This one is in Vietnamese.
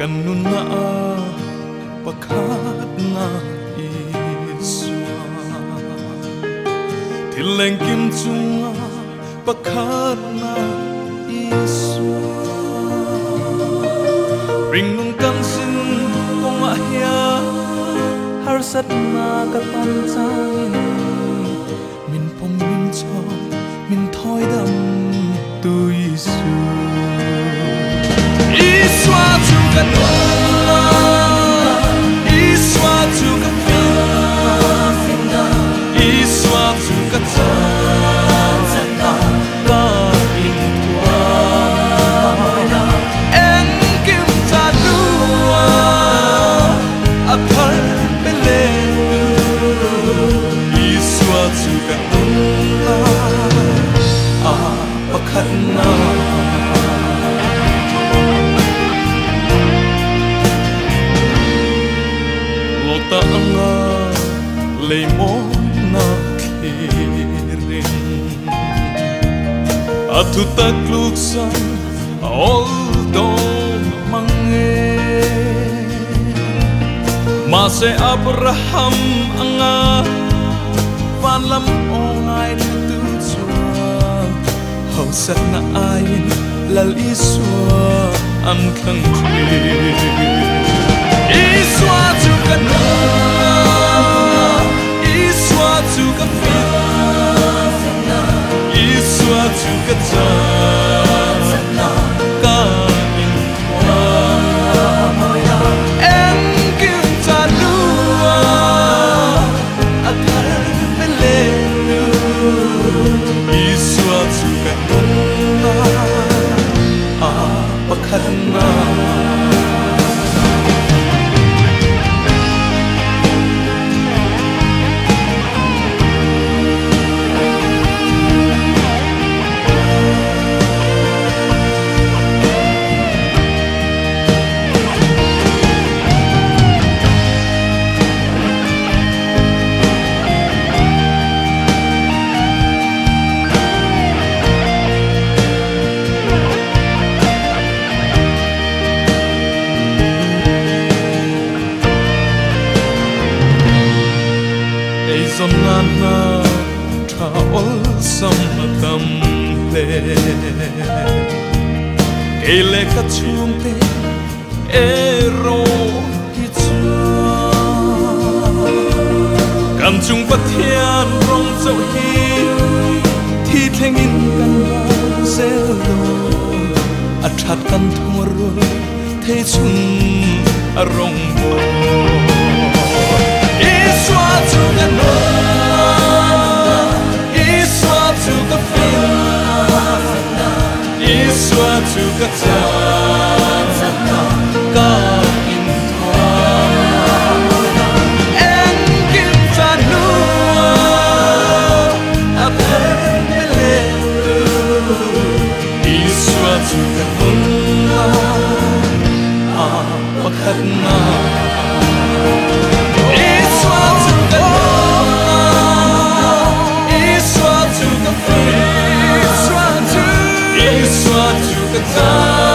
kanun na pakat na iswa tileng kim chunga pakat na iswa ring nung kan sin kong ahya harsat na katon changin min pom min chong บขัดนอตั้งอาเลยมอนาคีรินอาทุตักลูกซันอาอลดอนมังเอมาเซอับราฮัมอังอาฟันลำองไอ sat na ai lal iswa am khang iswa chu kan som na chu tra ol som tam le ele ka chung te e ro hi chu kam chung pa thiên rong zo hi thi theng in kan ba se lo a that kan thong ro thế chung a rong nỗi. You sugar tell. time.